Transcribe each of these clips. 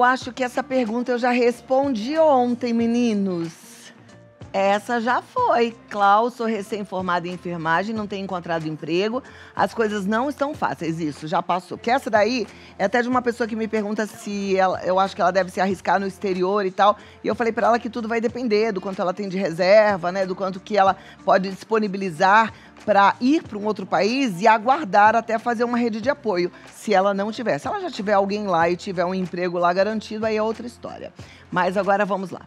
acho que essa pergunta eu já respondi ontem, meninos. Essa já foi. Klaus, sou recém-formada em enfermagem, não tenho encontrado emprego. As coisas não estão fáceis, isso, já passou. Que essa daí é até de uma pessoa que me pergunta se ela, eu acho que ela deve se arriscar no exterior e tal. E eu falei para ela que tudo vai depender do quanto ela tem de reserva, né? Do quanto que ela pode disponibilizar para ir para um outro país e aguardar até fazer uma rede de apoio, se ela não tiver. Se ela já tiver alguém lá e tiver um emprego lá garantido, aí é outra história. Mas agora vamos lá.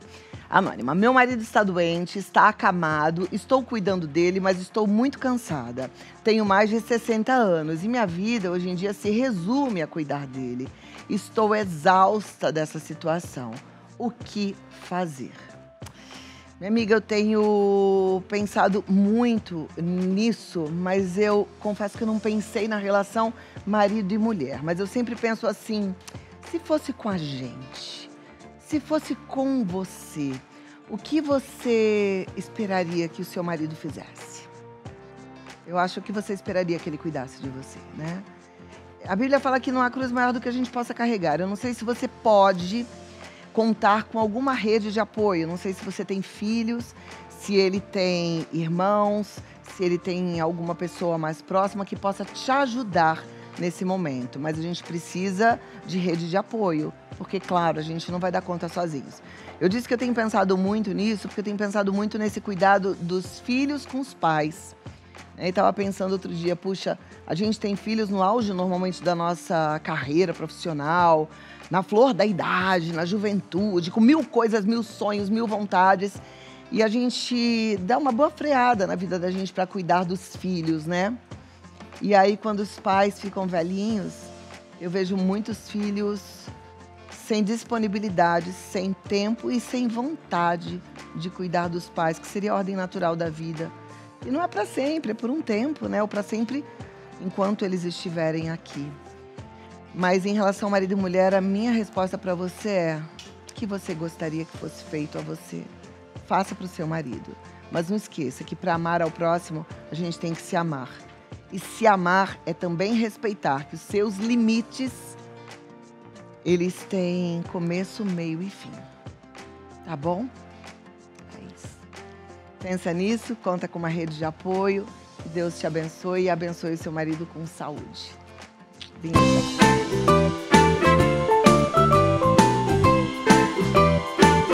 Anônima, meu marido está doente, está acamado, estou cuidando dele, mas estou muito cansada. Tenho mais de 60 anos e minha vida hoje em dia se resume a cuidar dele. Estou exausta dessa situação. O que fazer? Minha amiga, eu tenho pensado muito nisso, mas eu confesso que eu não pensei na relação marido e mulher. Mas eu sempre penso assim: se fosse com a gente se fosse com você, o que você esperaria que o seu marido fizesse? Eu acho que você esperaria que ele cuidasse de você, né? A Bíblia fala que não há cruz maior do que a gente possa carregar. Eu não sei se você pode contar com alguma rede de apoio. Não sei se você tem filhos, se ele tem irmãos, se ele tem alguma pessoa mais próxima que possa te ajudar nesse momento. Mas a gente precisa de rede de apoio porque, claro, a gente não vai dar conta sozinhos. Eu disse que eu tenho pensado muito nisso, porque eu tenho pensado muito nesse cuidado dos filhos com os pais. E estava pensando outro dia, puxa, a gente tem filhos no auge normalmente da nossa carreira profissional, na flor da idade, na juventude, com mil coisas, mil sonhos, mil vontades. E a gente dá uma boa freada na vida da gente para cuidar dos filhos, né? E aí, quando os pais ficam velhinhos, eu vejo muitos filhos sem disponibilidade, sem tempo e sem vontade de cuidar dos pais, que seria a ordem natural da vida. E não é para sempre, é por um tempo, né? Ou para sempre enquanto eles estiverem aqui. Mas em relação ao marido e mulher, a minha resposta para você é: o que você gostaria que fosse feito a você? Faça para o seu marido. Mas não esqueça que para amar ao próximo, a gente tem que se amar. E se amar é também respeitar que os seus limites eles têm começo, meio e fim. Tá bom? É isso. Pensa nisso, conta com uma rede de apoio. Que Deus te abençoe e abençoe seu marido com saúde.